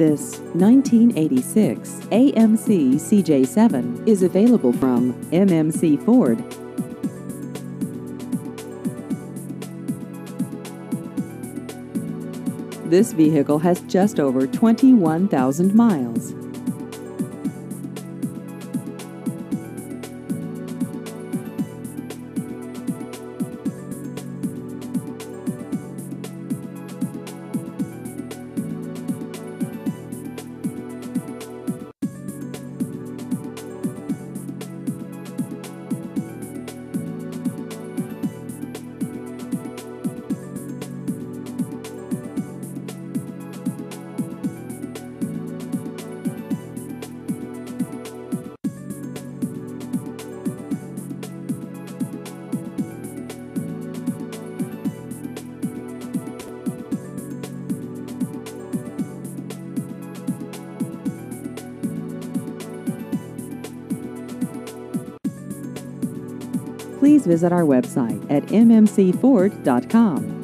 This 1986 AMC CJ7 is available from MMC Ford. This vehicle has just over 21,000 miles. Please visit our website at mmcford.com.